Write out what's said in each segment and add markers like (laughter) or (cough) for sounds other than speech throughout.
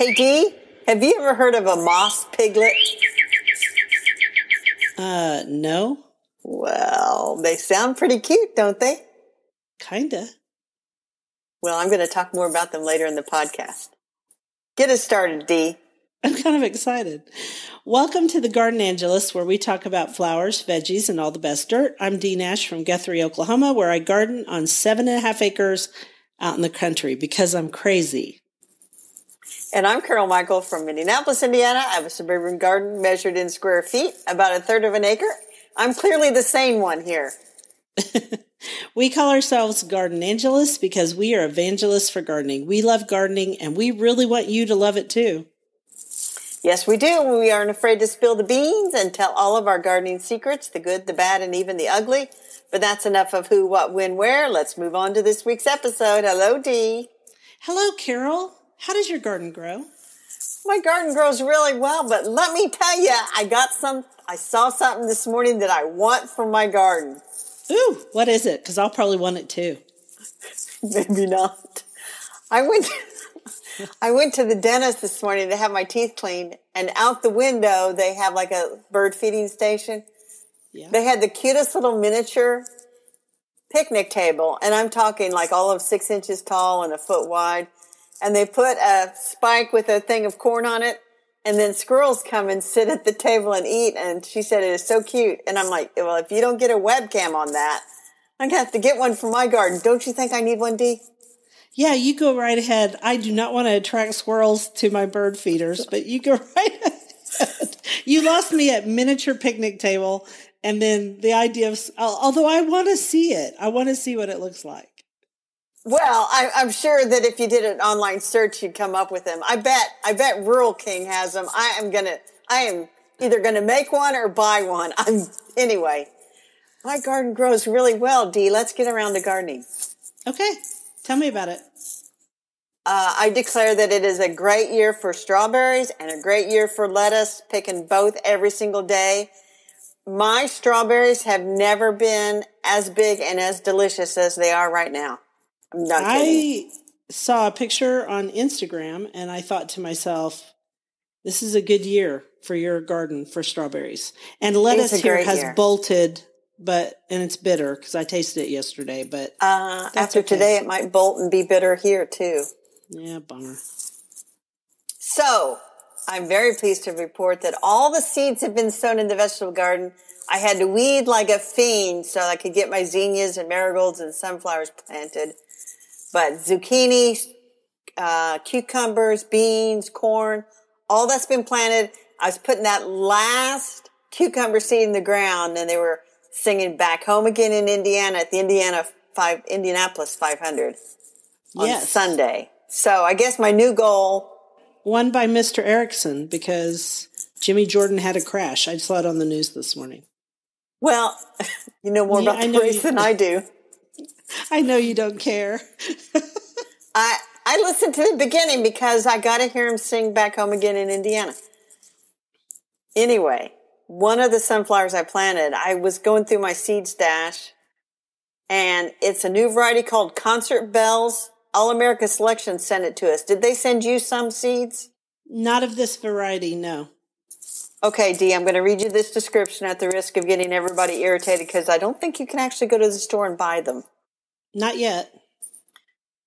Hey Dee, have you ever heard of a moss piglet? Uh, no. Well, they sound pretty cute, don't they? Kinda. Well, I'm going to talk more about them later in the podcast. Get us started, Dee. I'm kind of excited. Welcome to the Gardenangelists, where we talk about flowers, veggies, and all the best dirt. I'm Dee Nash from Guthrie, Oklahoma, where I garden on seven and a half acres out in the country because I'm crazy. And I'm Carol Michael from Indianapolis, Indiana. I have a suburban garden measured in square feet, about a third of an acre. I'm clearly the sane one here. (laughs) we call ourselves Gardenangelists because we are evangelists for gardening. We love gardening and we really want you to love it too. Yes, we do. We aren't afraid to spill the beans and tell all of our gardening secrets, the good, the bad, and even the ugly. But that's enough of who, what, when, where. Let's move on to this week's episode. Hello, Dee. Hello, Carol. How does your garden grow? My garden grows really well, but let me tell you, I got some, I saw something this morning that I want for my garden. Ooh, what is it? Because I'll probably want it too. (laughs) Maybe not. I went, (laughs) I went to the dentist this morning to have my teeth cleaned, and out the window they have like a bird feeding station. Yeah. They had the cutest little miniature picnic table, and I'm talking like all of six inches tall and a foot wide. And they put a spike with a thing of corn on it, and then squirrels come and sit at the table and eat. And she said it is so cute. And I'm like, well, if you don't get a webcam on that, I'm gonna have to get one for my garden. Don't you think I need one, Dee? Yeah, you go right ahead. I do not want to attract squirrels to my bird feeders, but you go (laughs) right ahead. You lost me at miniature picnic table. And then the idea of, although I want to see it, I want to see what it looks like. Well, I, am sure that if you did an online search, you'd come up with them. I bet, I bet Rural King has them. I am gonna, I am either gonna make one or buy one. I'm, anyway. My garden grows really well, Dee. Let's get around to gardening. Okay. Tell me about it. Uh, I declare that it is a great year for strawberries and a great year for lettuce, picking both every single day. My strawberries have never been as big and as delicious as they are right now. I'm not kidding. I saw a picture on Instagram and I thought to myself, this is a good year for your garden for strawberries. And lettuce here has year. bolted but and it's bitter because I tasted it yesterday. But uh, after okay. today, it might bolt and be bitter here too. Yeah, bummer. So I'm very pleased to report that all the seeds have been sown in the vegetable garden. I had to weed like a fiend so I could get my zinnias and marigolds and sunflowers planted. But zucchini, uh, cucumbers, beans, corn, all that's been planted. I was putting that last cucumber seed in the ground and they were singing back home again in Indiana at the Indiana five Indianapolis 500 on yes. Sunday. So I guess my new goal won by Mr. Ericsson because Jimmy Jordan had a crash. I saw it on the news this morning. Well, (laughs) you know more yeah, about the race than I do. I know you don't care. I I listened to the beginning because I got to hear him sing back home again in Indiana. Anyway, one of the sunflowers I planted, I was going through my seed stash and it's a new variety called Concert Bells. All America Selection sent it to us. Did they send you some seeds? Not of this variety, no. Okay, Dee, I'm going to read you this description at the risk of getting everybody irritated because I don't think you can actually go to the store and buy them. Not yet.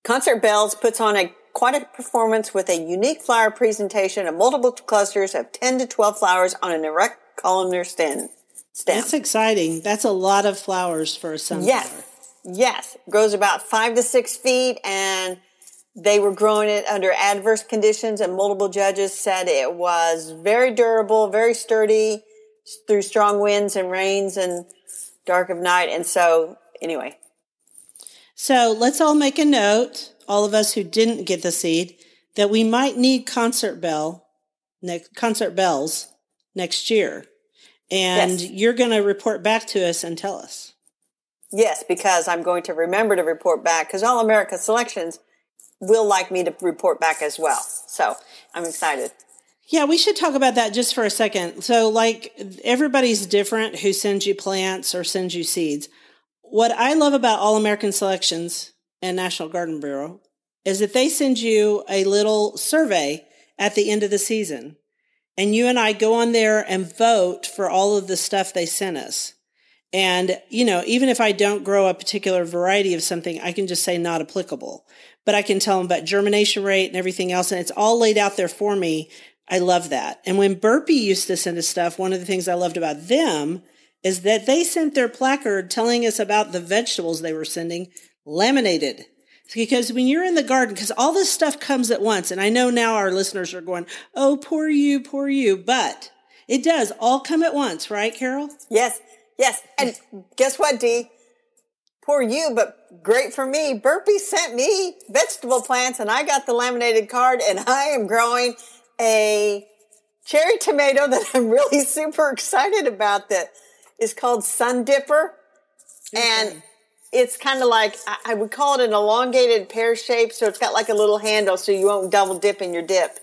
Concert Bells puts on a quite a performance with a unique flower presentation of multiple clusters of 10 to 12 flowers on an erect columnar stem. stem. That's exciting. That's a lot of flowers for a sunflower. Yes. Yes. Grows about five to six feet and they were growing it under adverse conditions and multiple judges said it was very durable, very sturdy through strong winds and rains and dark of night. And so anyway. So let's all make a note, all of us who didn't get the seed, that we might need concert bell, concert bells next year. And yes. you're going to report back to us and tell us. Yes, because I'm going to remember to report back because All America Selections will like me to report back as well. So I'm excited. Yeah, we should talk about that just for a second. So, like, everybody's different who sends you plants or sends you seeds. What I love about All American Selections and National Garden Bureau is that they send you a little survey at the end of the season. And you and I go on there and vote for all of the stuff they sent us. And, you know, even if I don't grow a particular variety of something, I can just say not applicable. But I can tell them about germination rate and everything else. And it's all laid out there for me. I love that. And when Burpee used to send us stuff, one of the things I loved about them is that they sent their placard telling us about the vegetables they were sending laminated. Because when you're in the garden, because all this stuff comes at once, and I know now our listeners are going, oh, poor you, poor you, but it does all come at once, right, Carol? Yes, yes. And guess what, Dee? Poor you, but great for me. Burpee sent me vegetable plants and I got the laminated card and I am growing a cherry tomato that (laughs) I'm really super excited about that is called Sun Dipper. Okay. And it's kind of like, I would call it an elongated pear shape. So it's got like a little handle so you won't double dip in your dip.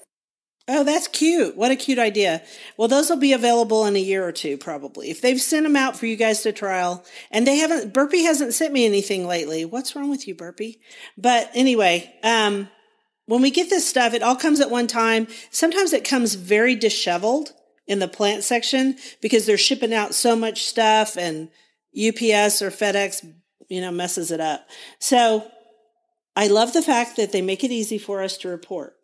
Oh, that's cute. What a cute idea. Well, those will be available in a year or two, probably. If they've sent them out for you guys to trial and they haven't, Burpee hasn't sent me anything lately. What's wrong with you, Burpee? But anyway, um, when we get this stuff, it all comes at one time. Sometimes it comes very disheveled in the plant section because they're shipping out so much stuff and UPS or FedEx, you know, messes it up. So I love the fact that they make it easy for us to report.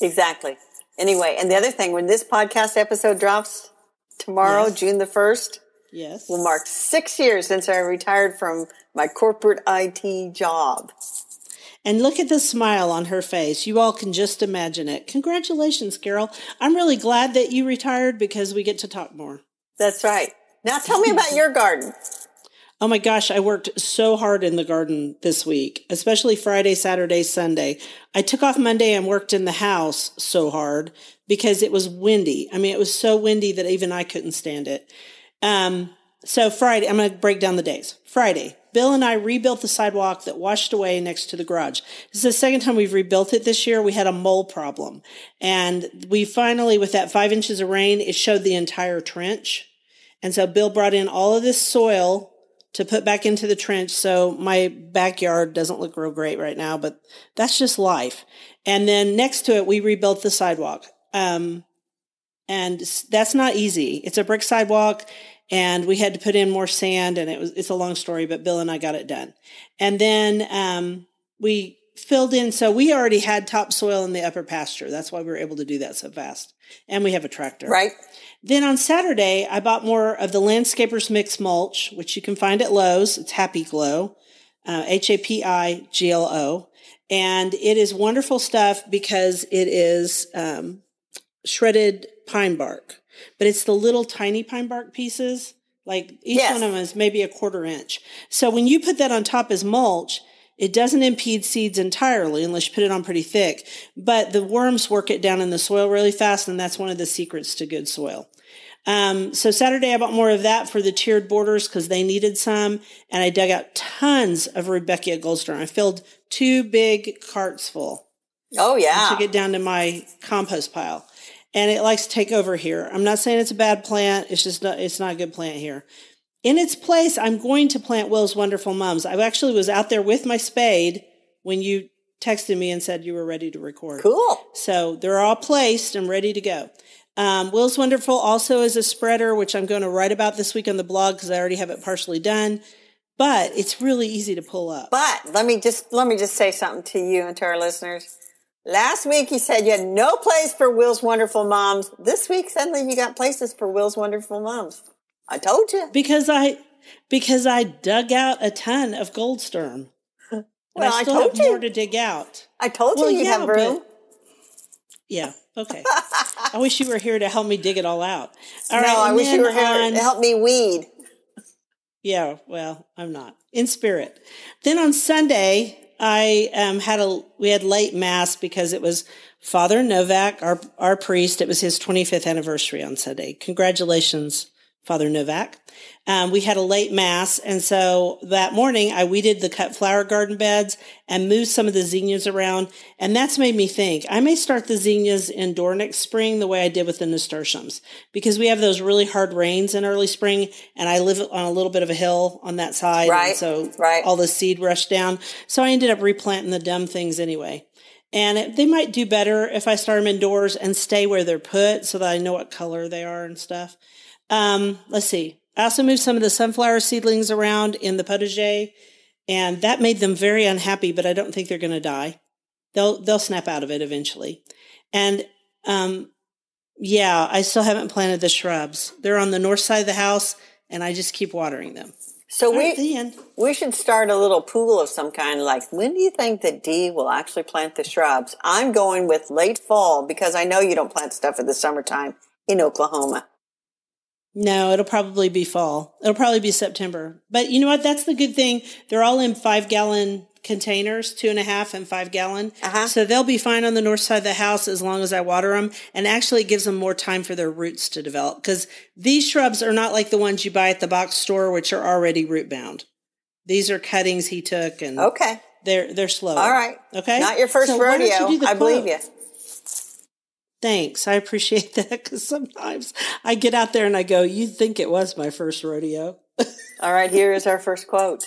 Exactly. Anyway, and the other thing, when this podcast episode drops tomorrow, yes. June the 1st, yes, will mark six years since I retired from my corporate IT job. And look at the smile on her face. You all can just imagine it. Congratulations, Carol. I'm really glad that you retired because we get to talk more. That's right. Now tell me about your garden. Oh my gosh, I worked so hard in the garden this week, especially Friday, Saturday, Sunday. I took off Monday and worked in the house so hard because it was windy. I mean, it was so windy that even I couldn't stand it. Um, so Friday, I'm going to break down the days. Friday, Bill and I rebuilt the sidewalk that washed away next to the garage. This is the second time we've rebuilt it this year. We had a mole problem. And we finally, with that five inches of rain, it showed the entire trench. And so Bill brought in all of this soil to put back into the trench. So my backyard doesn't look real great right now, but that's just life. And then next to it, we rebuilt the sidewalk. Um, and that's not easy. It's a brick sidewalk and we had to put in more sand and it was it's a long story but bill and i got it done. And then um, we filled in so we already had topsoil in the upper pasture. That's why we were able to do that so fast. And we have a tractor. Right. Then on saturday i bought more of the landscapers mix mulch which you can find at lowes. It's happy glow uh, h-a-p-i-g-l-o and it is wonderful stuff because it is um, shredded pine bark but it's the little tiny pine bark pieces. Like each yes. one of them is maybe a quarter inch. So when you put that on top as mulch, it doesn't impede seeds entirely unless you put it on pretty thick, but the worms work it down in the soil really fast. And that's one of the secrets to good soil. Um, so Saturday I bought more of that for the tiered borders because they needed some. And I dug out tons of Rudbeckia goldsturm. I filled two big carts full. Oh yeah. took it down to my compost pile and it likes to take over here. I'm not saying it's a bad plant. It's just not, it's not a good plant here. In its place, I'm going to plant Will's Wonderful Mums. I actually was out there with my spade when you texted me and said you were ready to record. Cool. So they're all placed and ready to go. Um, Will's Wonderful also is a spreader, which I'm going to write about this week on the blog because I already have it partially done. But it's really easy to pull up. But let me just let me just say something to you and to our listeners. Last week you said you had no place for Will's Wonderful Mums. This week suddenly you got places for Will's Wonderful Mums. I told you. Because I because I dug out a ton of Goldsturm. well, I, I, have you. more to dig out. I told well, you you yeah, have room. But, yeah. Okay. I wish you were here to help me dig it all out. All no, right, I wish you were here on, to help me weed. Yeah, well, I'm not in spirit. Then on Sunday, I um, had a we had late mass because it was Father Novak, our our priest. It was his 25th anniversary on Sunday. Congratulations, Father Novak. Um, we had a late mass. And so that morning I weeded the cut flower garden beds and moved some of the zinnias around. And that's made me think I may start the zinnias indoor next spring the way I did with the nasturtiums because we have those really hard rains in early spring and I live on a little bit of a hill on that side. Right. so right. all the seed rushed down. So I ended up replanting the dumb things anyway. And it, they might do better if I start them indoors and stay where they're put so that I know what color they are and stuff. Um, let's see. I also moved some of the sunflower seedlings around in the potager and that made them very unhappy, but I don't think they're going to die. They'll, they'll snap out of it eventually. And, um, yeah, I still haven't planted the shrubs. They're on the north side of the house and I just keep watering them. So we right, the end. we should start a little pool of some kind. Like, when do you think that Dee will actually plant the shrubs? I'm going with late fall because I know you don't plant stuff in the summertime in Oklahoma. No, it'll probably be fall. It'll probably be September. But you know what? That's the good thing. They're all in five gallon containers, two and a half and five gallon. Uh-huh. So they'll be fine on the north side of the house as long as I water them. And actually it gives them more time for their roots to develop because these shrubs are not like the ones you buy at the box store, which are already root bound. These are cuttings he took and Okay. they're, they're slow. All right. Okay. Not your first So you rodeo. the I believe you. Thanks. I appreciate (laughs) that because sometimes I get out there and I go, you'd think it was my first rodeo. (laughs) All right, here is our first quote.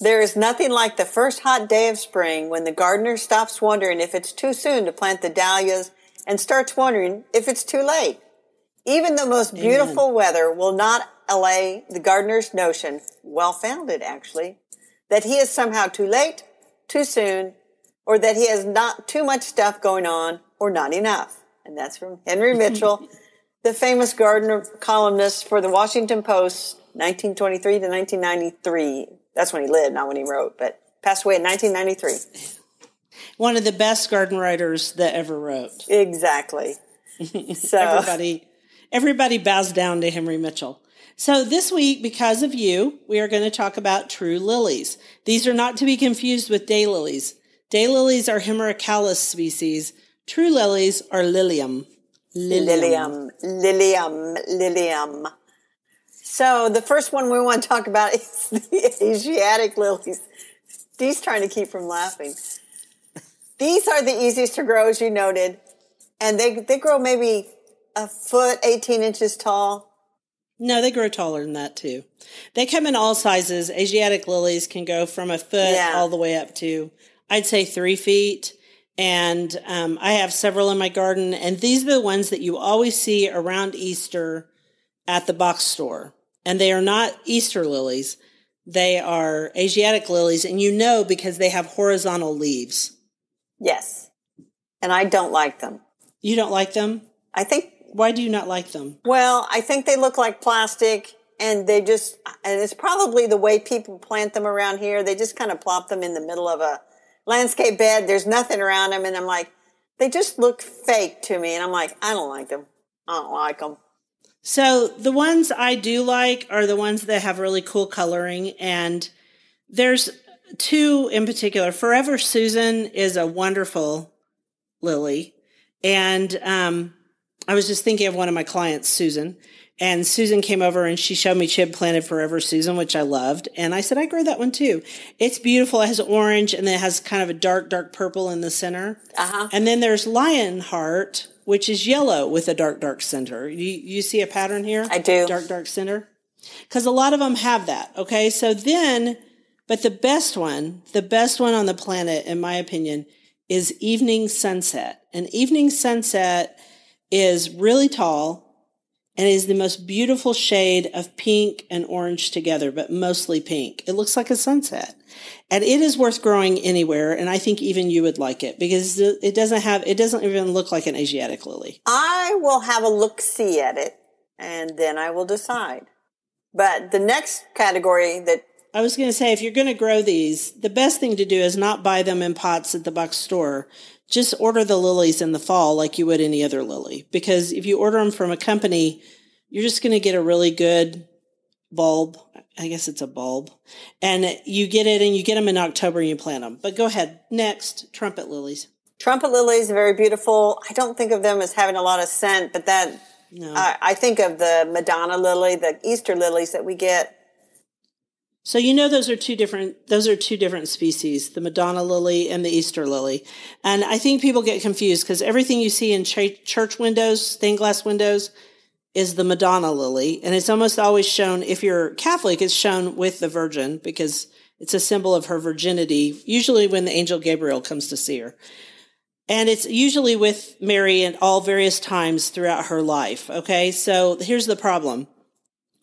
There is nothing like the first hot day of spring when the gardener stops wondering if it's too soon to plant the dahlias and starts wondering if it's too late. Even the most beautiful weather will not allay the gardener's notion, well founded actually, that he is somehow too late, too soon, or that he has not too much stuff going on or not enough. And that's from Henry Mitchell, (laughs) the famous gardener columnist for the Washington Post, 1923 to 1993. That's when he lived, not when he wrote, but passed away in 1993. One of the best garden writers that ever wrote. Exactly. (laughs) So, Everybody, everybody bows down to Henry Mitchell. So this week, because of you, we are going to talk about true lilies. These are not to be confused with daylilies. Daylilies are Hemerocallis species. True lilies are lilium. Lilium, Lilium, Lilium. So the first one we want to talk about (laughs) is the Asiatic lilies. Dee's trying to keep from laughing. These are the easiest to grow, as you noted, and they they grow maybe a foot, eighteen inches tall. No, they grow taller than that too. They come in all sizes. Asiatic lilies can go from a foot Yeah. all the way up to, I'd say three feet. And um, I have several in my garden, and these are the ones that you always see around Easter at the box store. And they are not Easter lilies. They are Asiatic lilies, and you know because they have horizontal leaves. Yes, and I don't like them. You don't like them? I think Why do you not like them? Well, I think they look like plastic and they just, and it's probably the way people plant them around here. They just kind of plop them in the middle of a landscape bed. There's nothing around them. And I'm like, they just look fake to me. And I'm like, I don't like them. I don't like them. So the ones I do like are the ones that have really cool coloring and there's two in particular. Forever Susan is a wonderful lily. And um, I was just thinking of one of my clients, Susan. And Susan came over and she showed me she had planted Forever Susan, which I loved. And I said, I grow that one too. It's beautiful. It has orange and then it has kind of a dark, dark purple in the center. Uh-huh. And then there's Lionheart, which is yellow with a dark, dark center. You, you see a pattern here? I do. Dark, dark center. Because a lot of them have that. Okay. So then, but the best one, the best one on the planet, in my opinion, is Evening Sunset. And Evening Sunset is really tall and is the most beautiful shade of pink and orange together, but mostly pink. It looks like a sunset. And it is worth growing anywhere. And I think even you would like it because it doesn't have, it doesn't even look like an Asiatic lily. I will have a look see at it and then I will decide. But the next category that I was going to say, if you're going to grow these, the best thing to do is not buy them in pots at the box store. Just order the lilies in the fall like you would any other lily. Because if you order them from a company, you're just going to get a really good bulb. I guess it's a bulb. And you get it and you get them in October and you plant them. But go ahead. Next, trumpet lilies. trumpet lilies are very beautiful. I don't think of them as having a lot of scent, but that No. I, I think of the Madonna lily, the Easter lilies that we get. So you know those are two different those are two different species, the Madonna lily and the Easter lily. And I think people get confused because everything you see in ch- church windows, stained glass windows is the Madonna lily and it's almost always shown if you're Catholic it's shown with the Virgin because It's a symbol of her virginity, usually when the angel Gabriel comes to see her. And it's usually with Mary at all various times throughout her life. Okay. So here's the problem.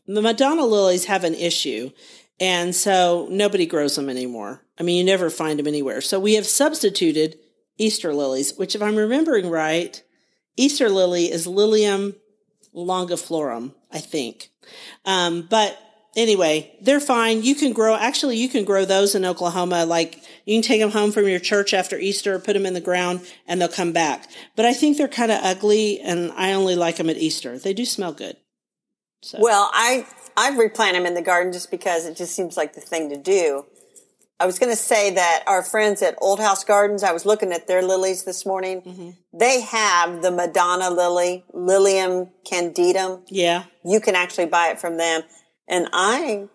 The Madonna lilies have an issue. And so nobody grows them anymore. I mean, you never find them anywhere. So we have substituted Easter lilies, which if I'm remembering right, Easter lily is Lilium longiflorum, I think. Um, but anyway, they're fine. You can grow, actually, you can grow those in Oklahoma. Like you can take them home from your church after Easter, put them in the ground, and they'll come back. But I think they're kind of ugly, and I only like them at Easter. They do smell good. So. Well, I I replant them in the garden just because it just seems like the thing to do. I was going to say that our friends at Old House Gardens, I was looking at their lilies this morning. Mm-hmm. They have the Madonna lily, Lilium candidum. Yeah. You can actually buy it from them. And I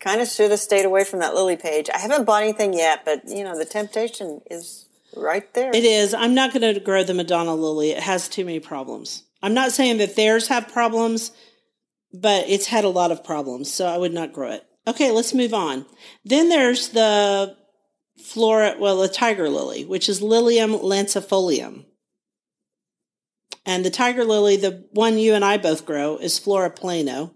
kind of should have stayed away from that lily page. I haven't bought anything yet, but you know, the temptation is right there. It is. I'm not going to grow the Madonna lily. It has too many problems. I'm not saying that theirs have problems, but it's had a lot of problems, so I would not grow it. Okay, let's move on. Then there's the flora, well, the tiger lily, which is Lilium lancifolium. And the tiger lily, the one you and I both grow, is Flora plano,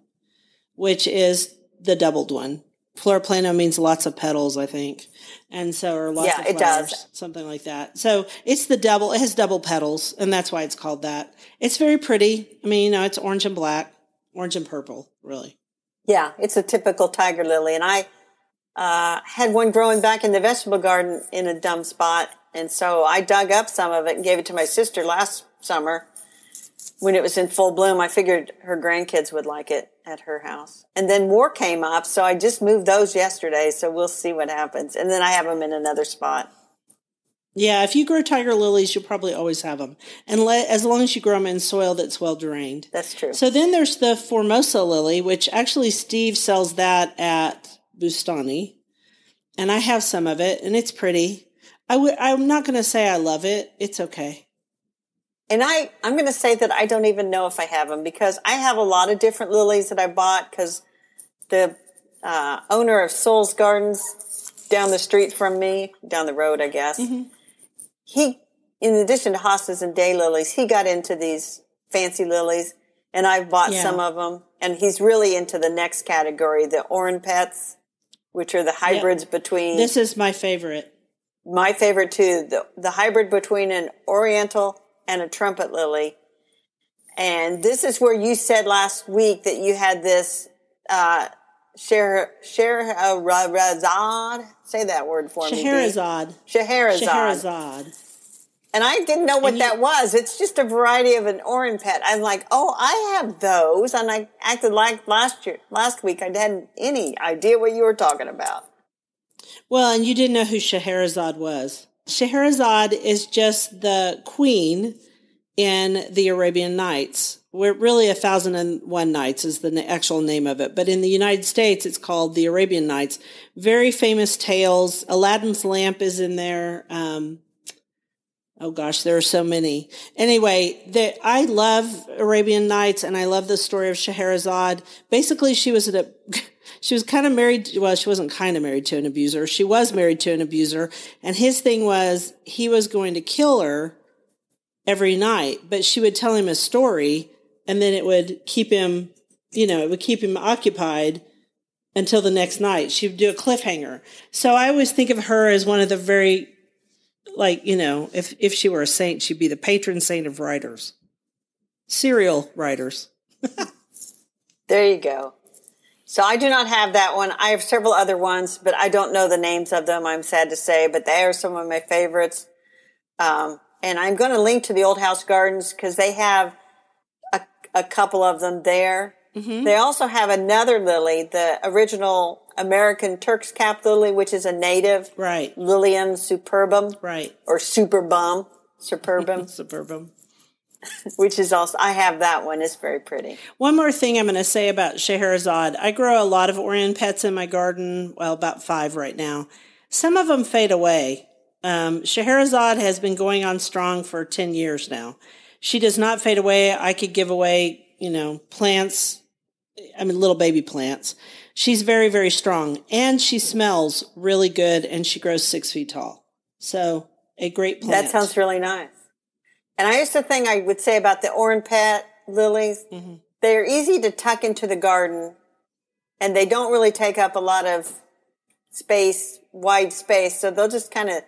which is the doubled one. Flora plano means lots of petals, I think. And so, or lots yeah, of flowers, it does. something like that. So it's the double, it has double petals, and that's why it's called that. It's very pretty. I mean, you know, it's orange and black, orange and purple, really. Yeah, it's a typical tiger lily. And I uh, had one growing back in the vegetable garden in a dumb spot. And so I dug up some of it and gave it to my sister last summer when it was in full bloom. I figured her grandkids would like it at her house. And then more came up. So I just moved those yesterday. So we'll see what happens. And then I have them in another spot. Yeah, if you grow tiger lilies, you'll probably always have them, and as long as you grow them in soil that's well drained. That's true. So then there's the Formosa lily, which actually Steve sells that at Bustani, and I have some of it, and it's pretty. I w- I'm not going to say I love it. It's okay. And I, I'm going to say that I don't even know if I have them because I have a lot of different lilies that I bought because the uh, owner of Soules Gardens down the street from me, down the road, I guess. Mm-hmm he, in addition to hostas and daylilies, he got into these fancy lilies and I've bought yeah. some of them. And he's really into the next category, the Orienpets, which are the hybrids yep. between. This is my favorite. My favorite too. The, the hybrid between an Oriental and a trumpet lily. And this is where you said last week that you had this, uh, Sher, Scheherazade. Uh, Say that word for me. Scheherazade. Scheherazade. Scheherazade. And I didn't know what you, that was. It's just a variety of an Orienpet. I'm like, oh, I have those. And I acted like last year, last week, I hadn't any idea what you were talking about. Well, and you didn't know who Scheherazade was. Scheherazade is just the queen in the Arabian Nights. We're really a thousand and one nights is the actual name of it, but in the United States, it's called the Arabian Nights. Very famous tales. Aladdin's lamp is in there. Um, oh gosh, there are so many. Anyway, the, I love Arabian Nights, and I love the story of Scheherazade. Basically, she was a (laughs) she was kind of married. Well, she wasn't kind of married to an abuser. She was married to an abuser, and his thing was he was going to kill her every night, but she would tell him a story and then it would keep him, you know, it would keep him occupied until the next night. She would do a cliffhanger. So I always think of her as one of the very, like, you know, if, if she were a saint, she'd be the patron saint of writers, serial writers. (laughs) there you go. So I do not have that one. I have several other ones, but I don't know the names of them. I'm sad to say, but they are some of my favorites. Um, and I'm going to link to the Old House Gardens because they have a couple of them there. Mm-hmm. They also have another lily, the original American Turk's cap lily, which is a native. Right. Lilium superbum. Right. Or superbum. Superbum. (laughs) superbum. (laughs) which is also, I have that one. It's very pretty. One more thing I'm going to say about Scheherazade. I grow a lot of Orienpets in my garden. Well, about five right now. Some of them fade away. Um, Scheherazade has been going on strong for 10 years now she does not fade away. I could give away, you know, plants I mean, little baby plants. She's very, very strong and she smells really good and she grows six feet tall. So a great plant. That sounds really nice. And I used to think I would say about the Orienpet lilies, mm-hmm. they're easy to tuck into the garden and they don't really take up a lot of space, wide space. So they'll just kind of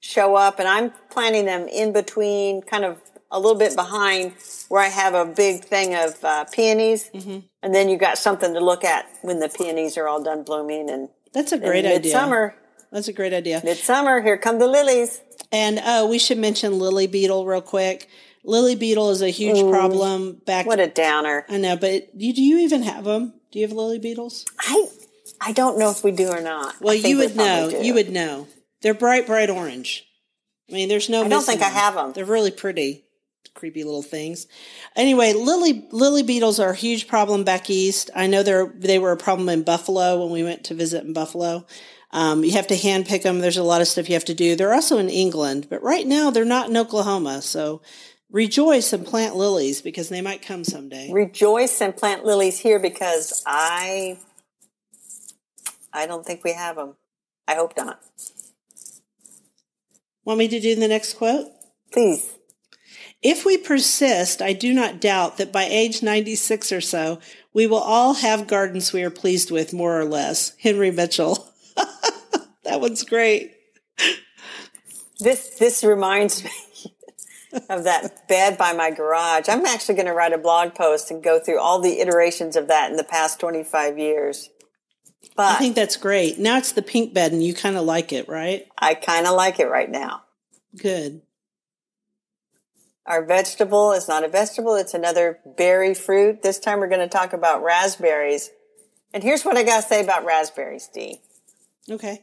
show up and I'm planting them in between kind of a little bit behind where I have a big thing of uh, peonies, mm-hmm. and then you got something to look at when the peonies are all done blooming. And that's a great idea. Midsummer. That's a great idea. Midsummer, here come the lilies. And uh, we should mention lily beetle real quick. Lily beetle is a huge Ooh, problem. Back, what a downer! I know, but you, do you even have them? Do you have lily beetles? I I don't know if we do or not. Well, you would know. You would know. They're bright, bright orange. I mean, there's no. I don't think them. I have them. They're really pretty creepy little things. Anyway, lily lily beetles are a huge problem back east. I know they they were a problem in Buffalo when we went to visit in Buffalo. Um, you have to hand pick them. There's a lot of stuff you have to do. They're also in England, but right now they're not in Oklahoma. So rejoice and plant lilies because they might come someday. Rejoice and plant lilies here because I I don't think we have them. I hope not. Want me to do the next quote? Please. If we persist, I do not doubt that by age 96 or so, we will all have gardens we are pleased with, more or less. Henry Mitchell. (laughs) that one's great. This this reminds me of that bed by my garage. I'm actually going to write a blog post and go through all the iterations of that in the past 25 years. But I think that's great. Now it's the pink bed and you kind of like it, right? I kind of like it right now. Good. Our vegetable is not a vegetable. It's another berry fruit. This time we're going to talk about raspberries. And here's what I got to say about raspberries, Dee. Okay.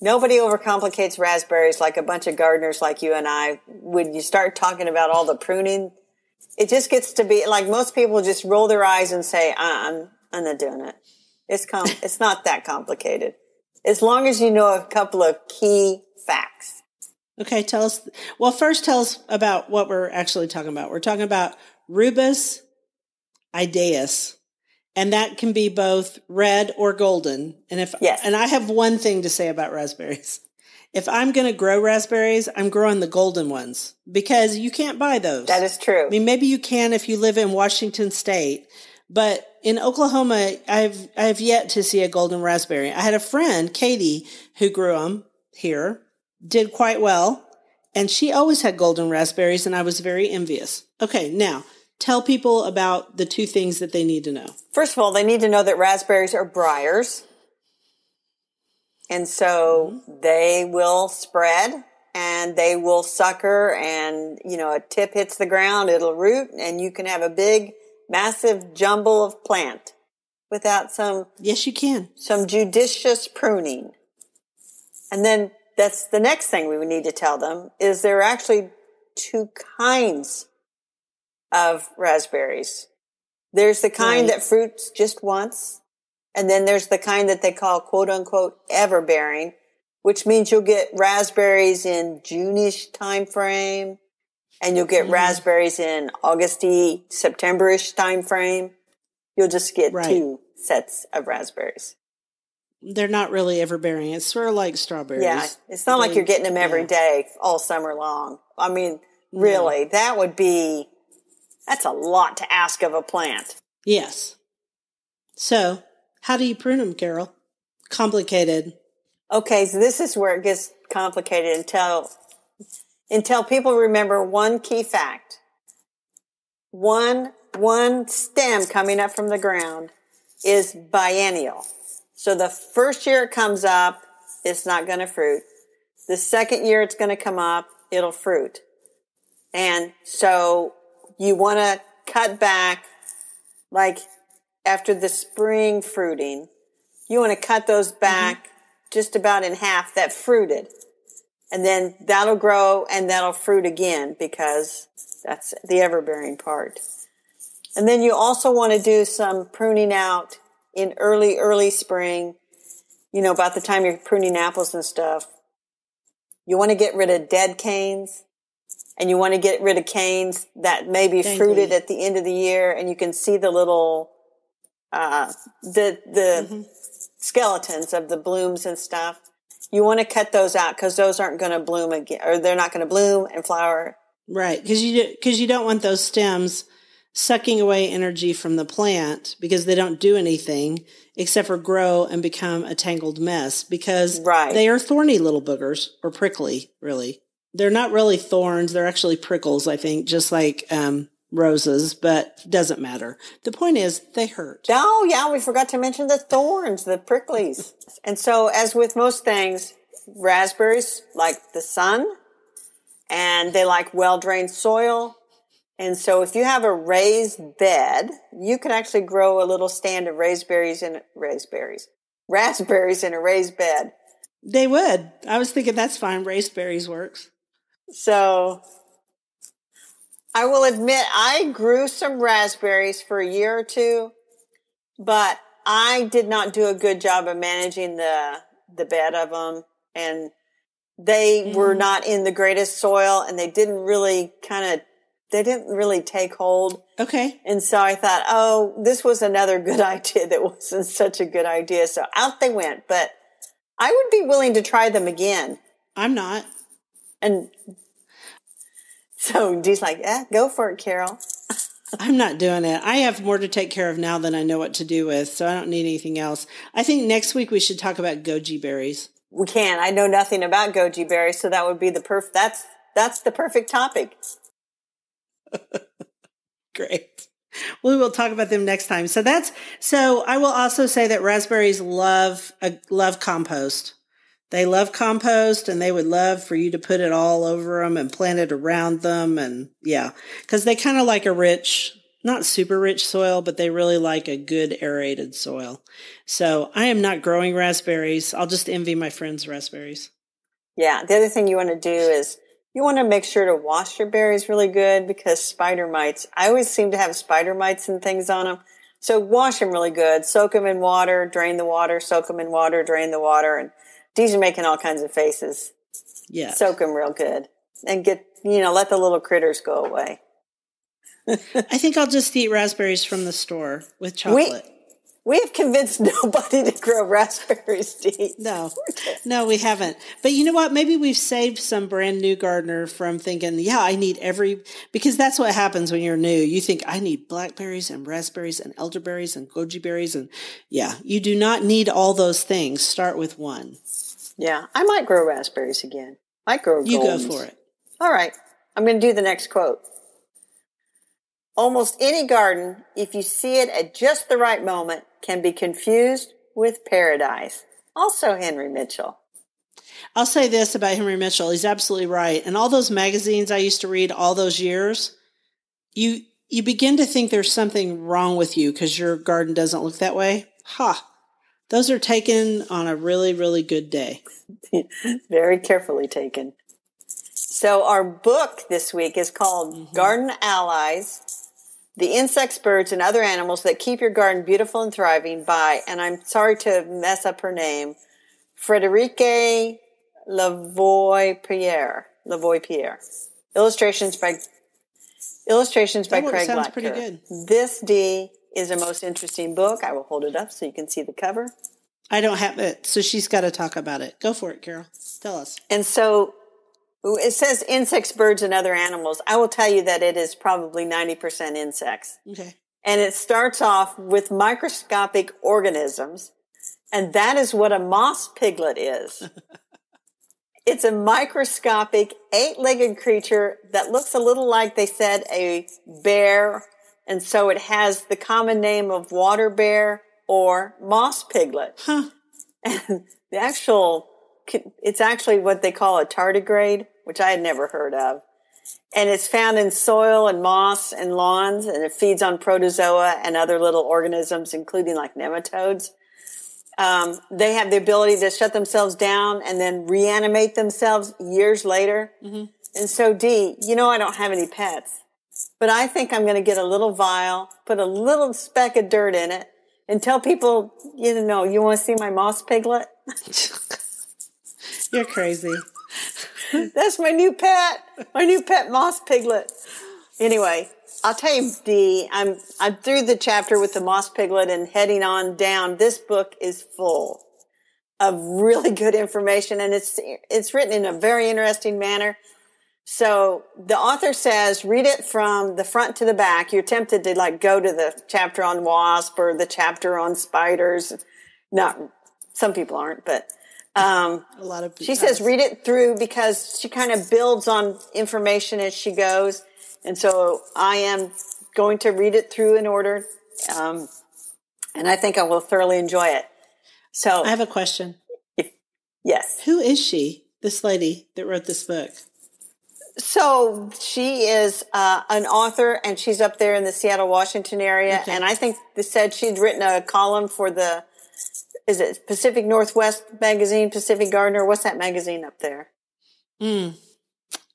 Nobody overcomplicates raspberries like a bunch of gardeners like you and I. When you start talking about all the pruning, it just gets to be like most people just roll their eyes and say, uh, I'm, I'm not doing it. It's com- it's not that complicated. As long as you know a couple of key facts. Okay, tell us. Well, first, tell us about what we're actually talking about. We're talking about rubus idaeus, and that can be both red or golden. And if yes. and I have one thing to say about raspberries. If I'm going to grow raspberries, I'm growing the golden ones because you can't buy those. That is true. I mean, maybe you can if you live in Washington State, but in Oklahoma, I've I've yet to see a golden raspberry. I had a friend, Katie, who grew them here did quite well. And she always had golden raspberries, and I was very envious. Okay, now tell people about the two things that they need to know. First of all, they need to know that raspberries are briars. And so mm-hmm. they will spread and they will sucker and, you know, a tip hits the ground, it'll root and you can have a big, massive jumble of plant without some. Yes, you can. Some judicious pruning. And then that's the next thing we would need to tell them is there are actually two kinds of raspberries. There's the kind right. that fruits just once, and then there's the kind that they call quote unquote ever bearing, which means you'll get raspberries in June-ish time frame, and you'll get mm. raspberries in Augusty, September-ish time frame. You'll just get right. two sets of raspberries they're not really ever bearing. It's sort of like strawberries. Yeah, it's not they, like you're getting them every yeah. day all summer long. I mean, really, no. that would be that's a lot to ask of a plant. Yes. So, how do you prune them, Carol? Complicated. Okay, so this is where it gets complicated until until people remember one key fact. One one stem coming up from the ground is biennial. So the first year it comes up, it's not going to fruit. The second year it's going to come up, it'll fruit. And so you want to cut back like after the spring fruiting, you want to cut those back mm-hmm. just about in half that fruited. And then that'll grow and that'll fruit again because that's the everbearing part. And then you also want to do some pruning out in early, early spring, you know, about the time you're pruning apples and stuff, you want to get rid of dead canes and you want to get rid of canes that may be fruited at the end of the year and you can see the little uh, the the Mm-hmm. skeletons of the blooms and stuff. You want to cut those out because those aren't going to bloom again, or they're not going to bloom and flower. Right, because you because you don't want those stems sucking away energy from the plant because they don't do anything except for grow and become a tangled mess because Right. they are thorny little boogers or prickly. Really, they're not really thorns; they're actually prickles. I think, just like um, roses, but doesn't matter. The point is, they hurt. Oh, yeah, we forgot to mention the thorns, the pricklies. (laughs) and so, as with most things, raspberries like the sun and they like well drained soil. And so, if you have a raised bed, you can actually grow a little stand of raspberries in raspberries, raspberries in a raised bed. They would. I was thinking that's fine. Raspberries works. So I will admit I grew some raspberries for a year or two, but I did not do a good job of managing the the bed of them and they were mm-hmm. not in the greatest soil and they didn't really kind of they didn't really take hold. Okay. And so I thought, oh, this was another good (laughs) idea that wasn't such a good idea. So out they went, but I would be willing to try them again. I'm not. And so Dee's like, yeah, go for it, Carol. (laughs) I'm not doing it. I have more to take care of now than I know what to do with, so I don't need anything else. I think next week we should talk about goji berries. We can. I know nothing about goji berries, so that would be the perf. That's that's the perfect topic. (laughs) Great. We will talk about them next time. So that's so I will also say that raspberries love uh, love compost. They love compost and they would love for you to put it all over them and plant it around them and yeah, cuz they kind of like a rich not super rich soil, but they really like a good aerated soil. So I am not growing raspberries. I'll just envy my friends' raspberries. Yeah. The other thing you want to do is you want to make sure to wash your berries really good because spider mites. I always seem to have spider mites and things on them. So wash them really good. Soak them in water. Drain the water. Soak them in water. Drain the water. And these are making all kinds of faces. Yeah. Soak them real good and get you know let the little critters go away. (laughs) I think I'll just eat raspberries from the store with chocolate. We have convinced (laughs) nobody to grow raspberries, Dee. No, (laughs) no, we haven't. But you know what? Maybe we've saved some brand new gardener from thinking, yeah, I need every, because that's what happens when you're new. You think, I need blackberries and raspberries and elderberries and goji berries. And yeah, you do not need all those things. Start with one. Yeah, I might grow raspberries again. Might grow. You go for it. All right, I'm going to do the next quote. Almost any garden, if you see it at just the right moment, can be confused with paradise. Also, Henry Mitchell. I'll say this about Henry Mitchell. He's absolutely right. And all those magazines I used to read all those years, you, you begin to think there's something wrong with you because your garden doesn't look that way. Ha. Those are taken on a really, really good day. (laughs) Very carefully taken. So, our book this week is called mm-hmm. Garden Allies The Insects, Birds, and Other Animals That Keep Your Garden Beautiful and Thriving by, and I'm sorry to mess up her name, Frederique Lavoipierre. Lavoie Pierre. Illustrations by Illustrations by That Craig sounds Latker. pretty good. This Dee is a most interesting book. I will hold it up so you can see the cover. I don't have it, so she's got to talk about it. Go for it, Carol. Tell us. And so it says insects, birds, and other animals. I will tell you that it is probably 90% insects. Okay. And it starts off with microscopic organisms. And that is what a moss piglet is. (laughs) it's a microscopic eight-legged creature that looks a little like they said a bear. And so it has the common name of water bear or moss piglet. Huh. (laughs) And the actual, it's actually what they call a tardigrade, which I had never heard of. And it's found in soil and moss and lawns, and it feeds on protozoa and other little organisms, including like nematodes. Um, they have the ability to shut themselves down and then reanimate themselves years later. And so, Dee, you know, I don't have any pets, but I think I'm going to get a little vial, put a little speck of dirt in it, and tell people, you know, you want to see my moss piglet? (laughs) You're crazy. (laughs) That's my new pet, my new pet moss piglet. Anyway, I'll tell you, Dee, I'm I'm through the chapter with the moss piglet and heading on down. This book is full of really (laughs) good information, and it's it's written in a very interesting manner. So the author says, read it from the front to the back. You're tempted to like go to the chapter on wasp or the chapter on spiders. Not some people aren't, but um, A lot of she says read it through because she kind of builds on information as she goes. And so I am going to read it through in order. Um, and I think I will thoroughly enjoy it. So I have a question. yes. Who is she? This lady that wrote this book. So she is uh, an author, and she's up there in the Seattle, Washington area. Okay. And I think they said she'd written a column for the is it Pacific Northwest magazine, Pacific Gardener? What's that magazine up there? Mm.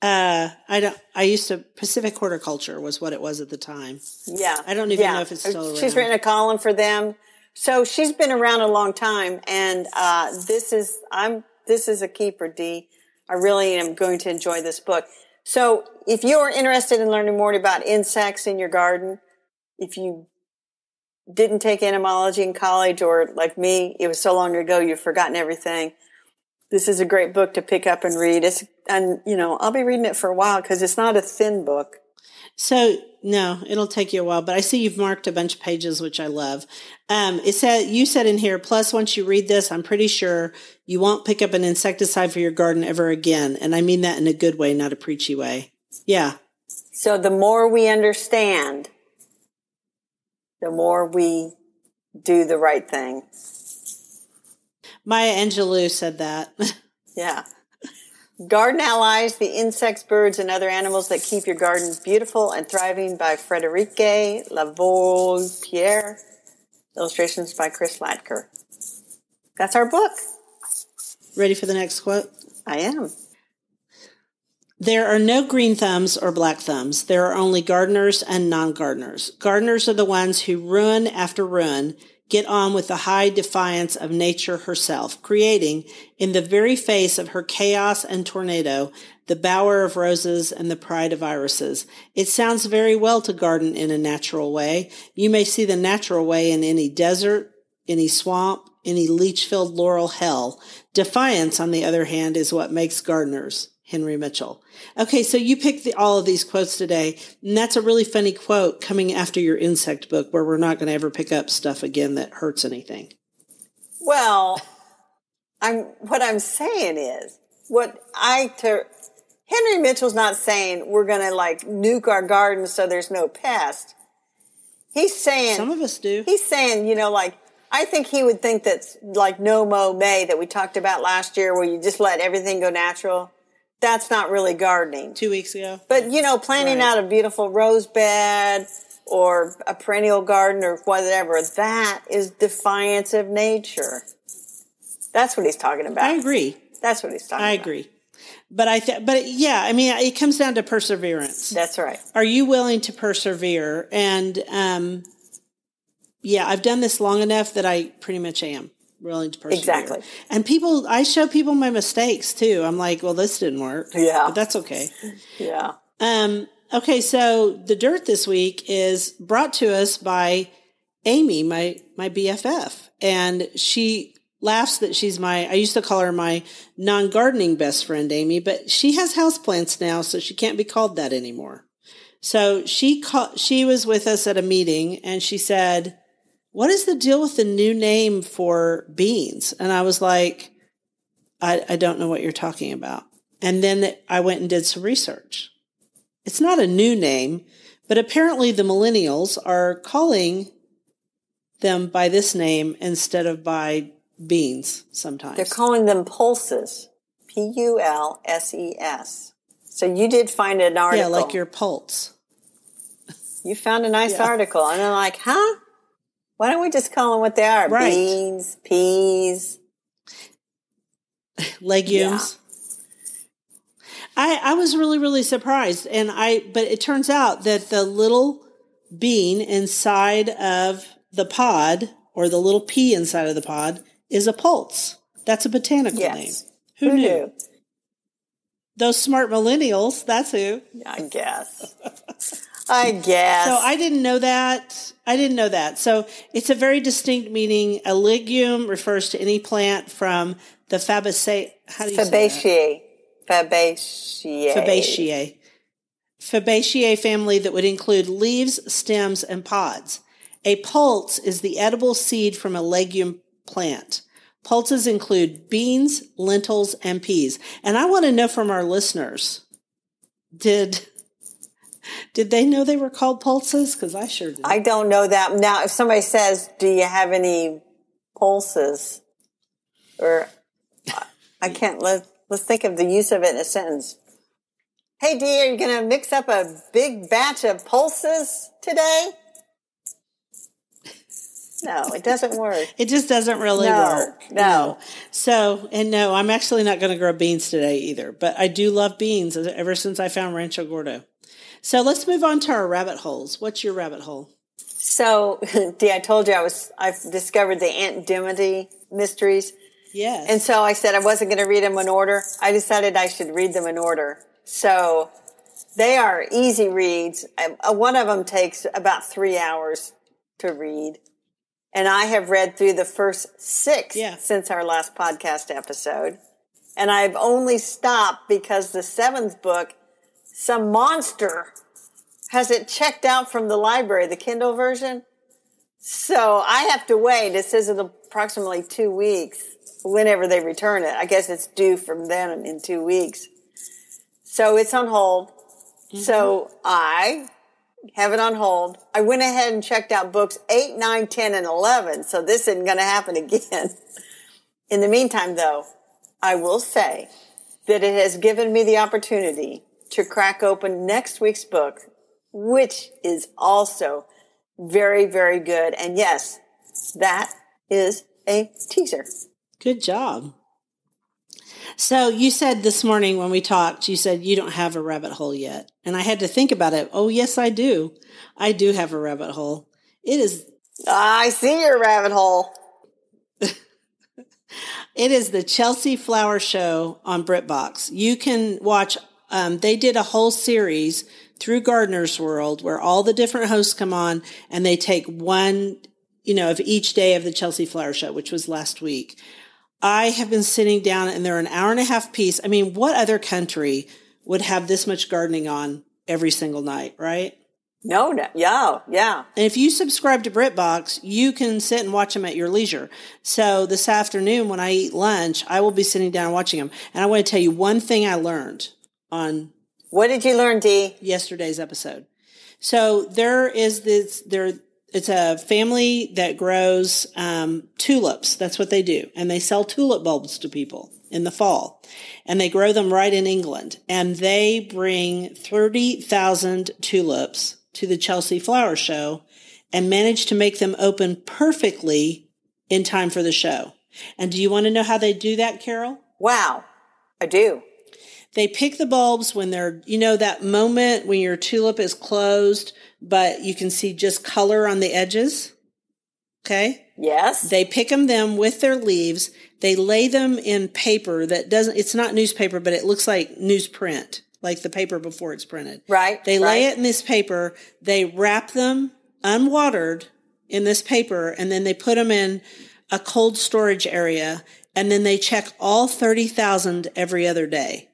Uh, I don't. I used to Pacific Horticulture was what it was at the time. Yeah, I don't even know if it's still She's written a column for them, so she's been around a long time. And uh, this is I'm this is a keeper, D. I really am going to enjoy this book. So if you're interested in learning more about insects in your garden, if you didn't take entomology in college or like me, it was so long ago you've forgotten everything. This is a great book to pick up and read. It's, and you know, I'll be reading it for a while because it's not a thin book. So no, it'll take you a while, but I see you've marked a bunch of pages, which I love. Um, it said you said in here. Plus, once you read this, I'm pretty sure you won't pick up an insecticide for your garden ever again, and I mean that in a good way, not a preachy way. Yeah, So the more we understand, the more we do the right thing. Maya Angelou said that. (laughs) Yeah. Garden Allies, the insects, birds, and other animals that keep your garden beautiful and thriving by Frederique Lavoipierre. Illustrations by Chris Latker. That's our book. Ready for the next quote? I am. There are no green thumbs or black thumbs. There are only gardeners and non-gardeners. Gardeners are the ones who ruin after ruin get on with the high defiance of nature herself, creating in the very face of her chaos and tornado the bower of roses and the pride of irises. It sounds very well to garden in a natural way. You may see the natural way in any desert, any swamp, any leech-filled laurel hell. Defiance, on the other hand, is what makes gardeners. Henry Mitchell. Okay, so you picked the, all of these quotes today, and that's a really funny quote coming after your insect book, where we're not going to ever pick up stuff again that hurts anything. Well, I'm what I'm saying is what I to Henry Mitchell's not saying we're going to like nuke our garden so there's no pest. He's saying Some of us do. He's saying, you know, like I think he would think that's like no mow May that we talked about last year, where you just let everything go natural. That's not really gardening. Two weeks ago. But you know, planting Right. out a beautiful rose bed or a perennial garden or whatever, that is defiance of nature. That's what he's talking about. I agree. That's what he's talking I about. agree. But I, th- but yeah, I mean, it comes down to perseverance. That's right. Are you willing to persevere? And, um, yeah, I've done this long enough that I pretty much am willing to persevere. Exactly. And people, I show people my mistakes too. I'm like, well, this didn't work. Yeah. But that's okay. Yeah. Um, okay, so the dirt this week is brought to us by Amy, my my BFF, and she laughs that she's my. I used to call her my non-gardening best friend, Amy, but she has houseplants now, so she can't be called that anymore. So she called. She was with us at a meeting, and she said, "What is the deal with the new name for beans?" And I was like, "I, I don't know what you're talking about." And then I went and did some research. It's not a new name, but apparently the millennials are calling them by this name instead of by beans sometimes. They're calling them pulses. P U L S E S. So you did find an article. yeah, like your pulse. You found a nice Yeah. article, and I'm like, huh? Why don't we just call them what they are? Right. Beans, peas. (sighs) legumes. I I was really really surprised, and I but it turns out that the little bean inside of the pod or the little pea inside of the pod is a pulse. That's a botanical Yes. name. Who, knew? Those smart millennials. That's who. I guess. (laughs) I guess. So I didn't know that. I didn't know that. So it's a very distinct meaning. A legume refers to any plant from the Fabaceae. How do you say Fabaceae. Fabaceae. Fabaceae. Fabaceae family that would include leaves, stems, and pods. A pulse is the edible seed from a legume plant. Pulses include beans, lentils, and peas. And I want to know from our listeners, did did they know they were called pulses? Because I sure did. I don't know that. Now, if somebody says, do you have any pulses? Or I can't, let, let's think of the use of it in a sentence. Hey, Dee, are you going to mix up a big batch of pulses today? No, it doesn't work. It just doesn't really No, work. no. So, and no, I'm actually not going to grow beans today either, but I do love beans ever since I found Rancho Gordo. So let's move on to our rabbit holes. What's your rabbit hole? So, (laughs) Dee, I told you I was, I've discovered the Aunt Dimity mysteries. Yes. And so I said I wasn't going to read them in order. I decided I should read them in order. So they are easy reads. Uh, One of them takes about three hours to read. And I have read through the first six Yeah. since our last podcast episode. And I've only stopped because the seventh book, some monster has it checked out from the library, the Kindle version. So I have to wait. It says in approximately two weeks, whenever they return it. I guess it's due from them in two weeks. So it's on hold. So mm-hmm. I have it on hold. I went ahead and checked out books 8, 9, 10, and 11. So this isn't going to happen again. (laughs) In the meantime, though, I will say that it has given me the opportunity to crack open next week's book, which is also very, very good. And yes, that is a teaser. Good job. So you said this morning when we talked, you said you don't have a rabbit hole yet. And I had to think about it. Oh, yes, I do. I do have a rabbit hole. It is I see your rabbit hole. (laughs) It is the Chelsea Flower Show on BritBox. You can watch. Um, they did a whole series through Gardener's World where all the different hosts come on and they take one, you know, of each day of the Chelsea Flower Show, which was last week. I have been sitting down and they're an hour and a half piece. I mean, what other country would have this much gardening on every single night, right? No, no, yeah, yeah. And if you subscribe to BritBox, you can sit and watch them at your leisure. So this afternoon, when I eat lunch, I will be sitting down watching them. And I want to tell you one thing I learned on What did you learn, Dee? yesterday's episode. So there is this there it's a family that grows um, tulips. That's what they do, and they sell tulip bulbs to people in the fall, and they grow them right in England. And they bring thirty thousand tulips to the Chelsea Flower Show, and manage to make them open perfectly in time for the show. And do you want to know how they do that, Carol? Wow, I do. They pick the bulbs when they're, you know, that moment when your tulip is closed, but you can see just color on the edges. Okay. Yes. They pick them them with their leaves. They lay them in paper that doesn't, it's not newspaper, but it looks like newsprint, like the paper before it's printed. Right, They lay it in this paper. They wrap them unwatered in this paper and then they put them in a cold storage area and then they check all 30,000 every other day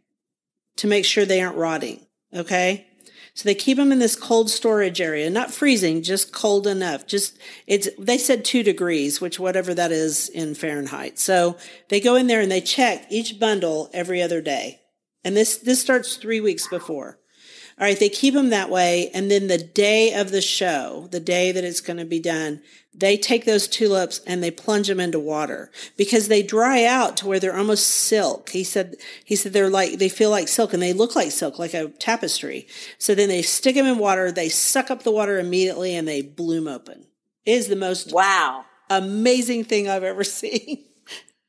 to make sure they aren't rotting. Okay. So they keep them in this cold storage area, not freezing, just cold enough. Just it's, they said two degrees, which whatever that is in Fahrenheit. So they go in there and they check each bundle every other day. And this, this starts three weeks before. All right. They keep them that way. And then the day of the show, the day that it's going to be done, they take those tulips and they plunge them into water because they dry out to where they're almost silk. He said, he said they're like, they feel like silk and they look like silk, like a tapestry. So then they stick them in water. They suck up the water immediately and they bloom open. It is the most Wow. amazing thing I've ever (laughs) seen.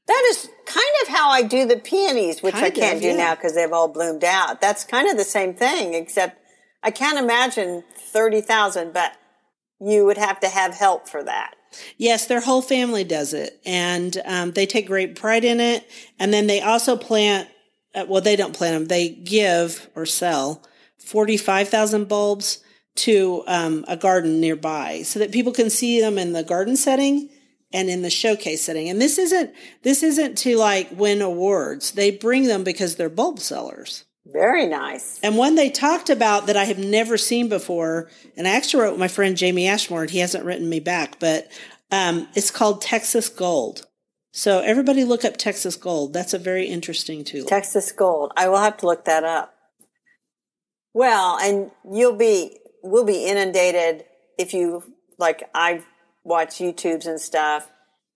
That is kind of how I do the peonies, which I can't of, do yeah. now because they've all bloomed out. That's kind of the same thing, except I can't imagine 30,000, but you would have to have help for that. Yes, their whole family does it, and um, they take great pride in it. And then they also plant. Uh, well, they don't plant them; they give or sell forty-five thousand bulbs to um, a garden nearby so that people can see them in the garden setting and in the showcase setting. And this isn't this isn't to like win awards. They bring them because they're bulb sellers. Very nice. And one they talked about that I have never seen before, and I actually wrote with my friend Jamie Ashmore, and he hasn't written me back, but um, it's called Texas Gold. So everybody look up Texas Gold. That's a very interesting tool. Texas Gold. I will have to look that up. Well, and you'll be we'll be inundated if you like I watch YouTubes and stuff.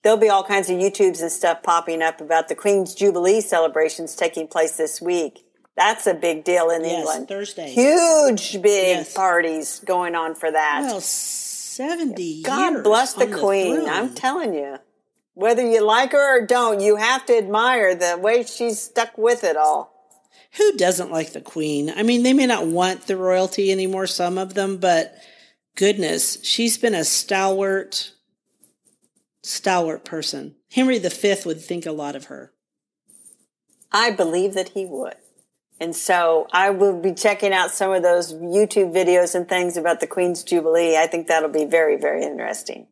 There'll be all kinds of YouTubes and stuff popping up about the Queen's Jubilee celebrations taking place this week. That's a big deal in yes, England. Thursday. Huge big Yes. parties going on for that. Well, 70 God bless the queen. I'm telling you. Whether you like her or don't, you have to admire the way she's stuck with it all. Who doesn't like the queen? I mean, they may not want the royalty anymore, some of them, but goodness, she's been a stalwart, stalwart person. Henry V would think a lot of her. I believe that he would. And so I will be checking out some of those YouTube videos and things about the Queen's Jubilee. I think that'll be very, very interesting.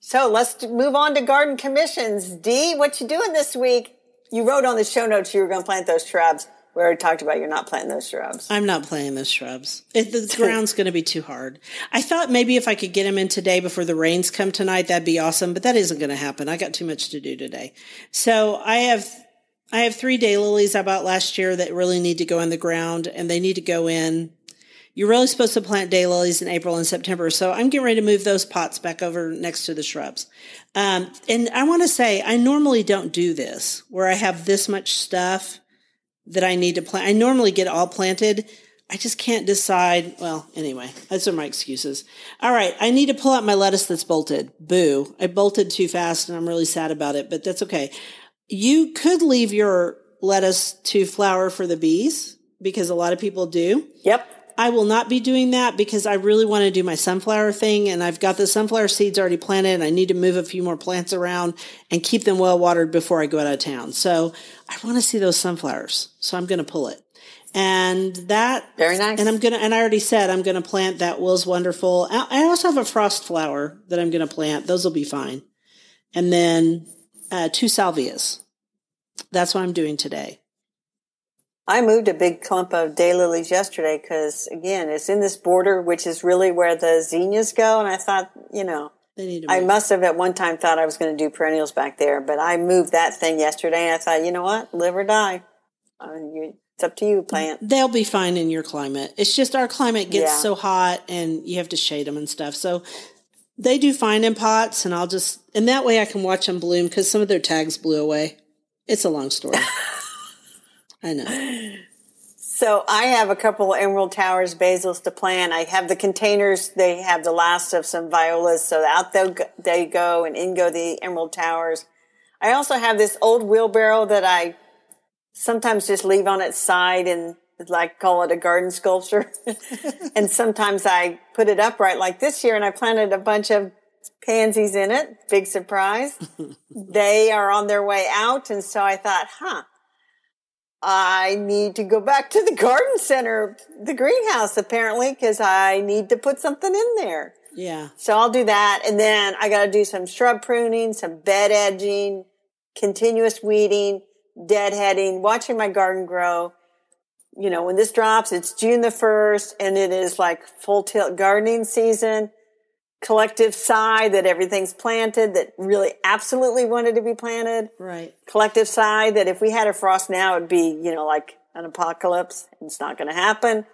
So let's move on to garden commissions. Dee, what you doing this week? You wrote on the show notes you were going to plant those shrubs. We already talked about you're not planting those shrubs. I'm not planting those shrubs. It, the (laughs) ground's going to be too hard. I thought maybe if I could get them in today before the rains come tonight, that'd be awesome, but that isn't going to happen. I got too much to do today. So I have I have three daylilies I bought last year that really need to go in the ground and they need to go in. You're really supposed to plant daylilies in April and September. So I'm getting ready to move those pots back over next to the shrubs. Um, and I want to say, I normally don't do this where I have this much stuff that I need to plant. I normally get all planted. I just can't decide. Well, anyway, those are my excuses. All right. I need to pull out my lettuce that's bolted. Boo. I bolted too fast and I'm really sad about it, but that's okay. You could leave your lettuce to flower for the bees because a lot of people do. Yep. I will not be doing that because I really want to do my sunflower thing and I've got the sunflower seeds already planted and I need to move a few more plants around and keep them well watered before I go out of town. So I want to see those sunflowers. So I'm going to pull it. And that Very nice. And I'm going to and I already said I'm going to plant that Will's wonderful. I I also have a frost flower that I'm going to plant. Those will be fine. And then uh, two salvias. That's what I'm doing today. I moved a big clump of daylilies yesterday because, again, it's in this border, which is really where the zinnias go. And I thought, you know, They need to I must have at one time thought I was going to do perennials back there, but I moved that thing yesterday and I thought, you know what? Live or die. You, it's up to you, mm, plant. They'll be fine in your climate. It's just our climate gets Yeah. so hot and you have to shade them and stuff. So they do fine in pots and I'll just, and that way I can watch them bloom because some of their tags blew away. It's a long story. (laughs) I know. So I have a couple of Emerald Towers basils to plant. I have the containers. They have the last of some violas. So out they go- and in go the Emerald Towers. I also have this old wheelbarrow that I sometimes just leave on its side and like call it a garden sculpture. (laughs) and sometimes I put it upright like this year and I planted a bunch of pansies in it. Big surprise. (laughs) they are on their way out. And so I thought, huh, I need to go back to the garden center, the greenhouse apparently, because I need to put something in there. Yeah. So I'll do that. And then I got to do some shrub pruning, some bed edging, continuous weeding, deadheading, watching my garden grow. You know, when this drops, it's June the 1st and it is like full tilt gardening season. Collective sigh that everything's planted that really absolutely wanted to be planted Right. collective sigh that if we had a frost now, it'd be, you know, like an apocalypse. It's not going to happen.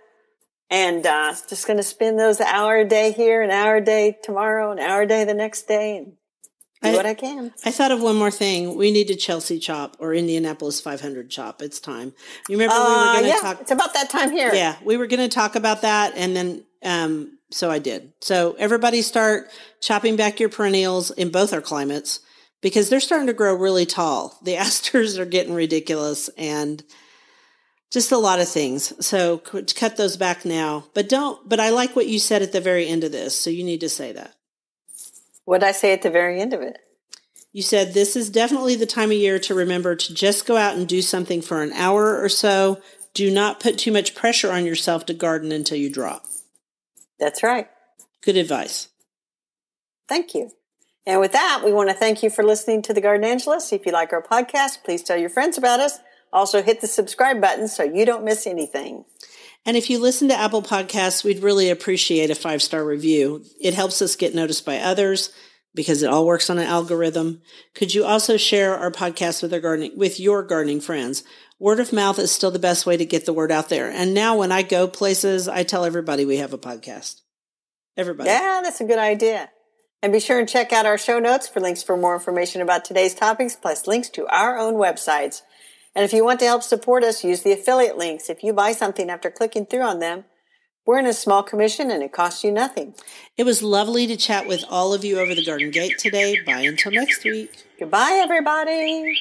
And, uh, just going to spend those hour a day here, an hour a day tomorrow, an hour a day the next day and do I- what I can. I thought of one more thing. We need to Chelsea chop or Indianapolis 500 chop. It's time. You remember we Uh, were going to yeah, talk it's about that time here. Yeah, we were going to talk about that, and then um, so I did. So everybody start chopping back your perennials in both our climates because they're starting to grow really tall. The (laughs) asters are getting ridiculous, and just a lot of things. So cut those back now, but don't. But I like what you said at the very end of this, so you need to say that. What did I say at the very end of it? You said this is definitely the time of year to remember to just go out and do something for an hour or so. Do not put too much pressure on yourself to garden until you drop. That's right. Good advice. Thank you. And with that, we want to thank you for listening to the Gardenangelist. If you like our podcast, please tell your friends about us. Also hit the subscribe button so you don't miss anything. And if you listen to Apple Podcasts, we'd really appreciate a five star review. It helps us get noticed by others because it all works on an algorithm. Could you also share our podcast with our gardening, with your gardening friends? Word of mouth is still the best way to get the word out there. And now when I go places, I tell everybody we have a podcast. Everybody. Yeah, that's a good idea. And be sure and check out our show notes for links for more information about today's topics, plus links to our own websites. And if you want to help support us, use the affiliate links. If you buy something after clicking through on them, we're in a small commission and it costs you nothing. It was lovely to chat with all of you over the garden gate today. Bye until next week. Goodbye, everybody.